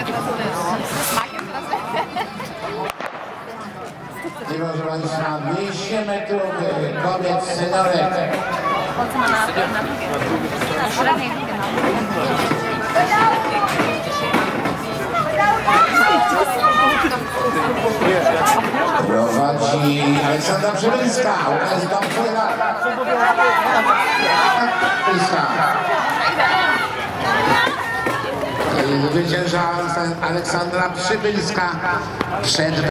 I proszę Państwa, 200 metrów kobiet seniorek. Prowadzi Aleksandra Przybylska, Łukasz Domczyna. Przybylska. Zwycięża Aleksandra Przybylska przed